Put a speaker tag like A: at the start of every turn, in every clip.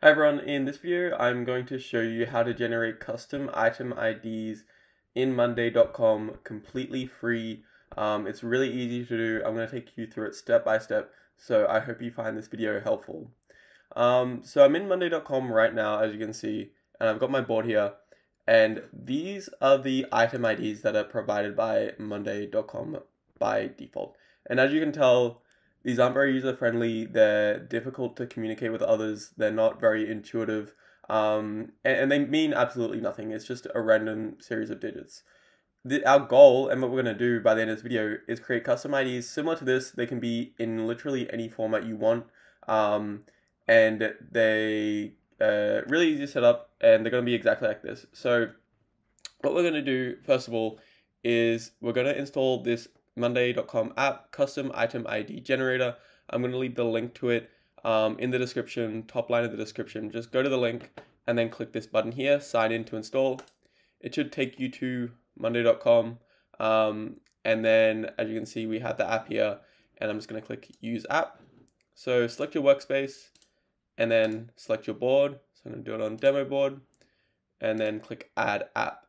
A: Hi everyone, in this video I'm going to show you how to generate custom item IDs in monday.com completely free. Um, it's really easy to do. I'm going to take you through it step by step, so I hope you find this video helpful. Um, so I'm in monday.com right now as you can see, and I've got my board here, and these are the item IDs that are provided by monday.com by default. And as you can tell, these aren't very user friendly. They're difficult to communicate with others. They're not very intuitive. Um, and, and, they mean absolutely nothing. It's just a random series of digits. Our goal and what we're going to do by the end of this video is create custom IDs similar to this. They can be in literally any format you want. Um, and they uh, really easy to set up and they're going to be exactly like this. So what we're going to do first of all is we're going to install this monday.com app custom item ID generator. I'm going to leave the link to it um, in the description, top line of the description. Just go to the link and then click this button here, sign in to install. It should take you to monday.com. Um, and then as you can see, we have the app here and I'm just going to click use app. So select your workspace and then select your board. So I'm going to do it on demo board and then click add app.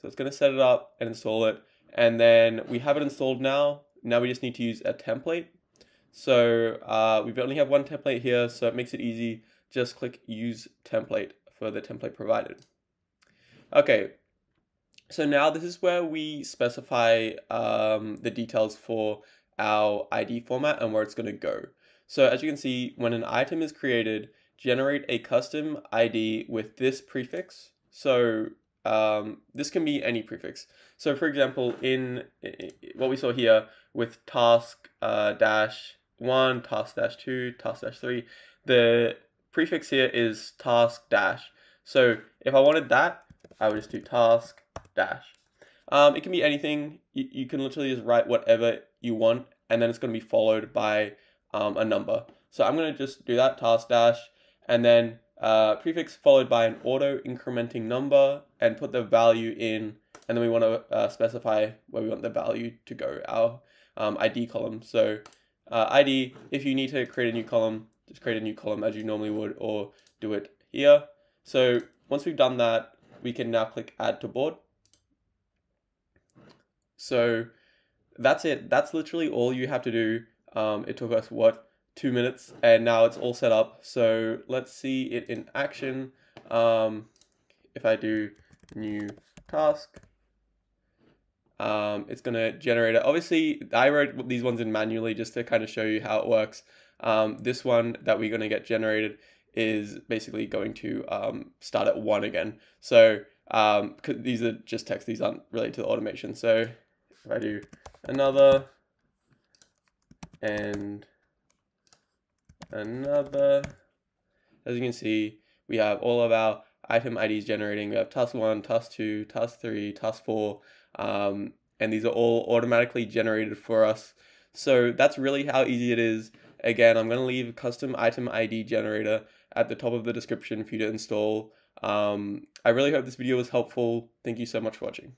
A: So it's going to set it up and install it. And then we have it installed now. Now we just need to use a template. So uh, we only have one template here, so it makes it easy. Just click use template for the template provided. Okay, so now this is where we specify um, the details for our ID format and where it's going to go. So as you can see, when an item is created, generate a custom ID with this prefix. So um, this can be any prefix. So for example, in what we saw here with task uh, dash one, task dash two, task dash three, the prefix here is task dash. So if I wanted that, I would just do task dash. Um, it can be anything. You, you can literally just write whatever you want, and then it's going to be followed by um, a number. So I'm going to just do that task dash, and then uh, prefix followed by an auto incrementing number and put the value in and then we want to uh, specify where we want the value to go our um, ID column. So uh, ID if you need to create a new column just create a new column as you normally would or do it here. So once we've done that we can now click add to board. So that's it. That's literally all you have to do. Um, it took us what two minutes and now it's all set up. So let's see it in action. Um, if I do new task, um, it's going to generate it. Obviously, I wrote these ones in manually just to kind of show you how it works. Um, this one that we're going to get generated is basically going to um, start at one again. So um, these are just text, these aren't related to the automation. So if I do another and another. As you can see, we have all of our item IDs generating. We have task 1, task 2, task 3, task 4, um, and these are all automatically generated for us. So that's really how easy it is. Again, I'm going to leave a custom item ID generator at the top of the description for you to install. Um, I really hope this video was helpful. Thank you so much for watching.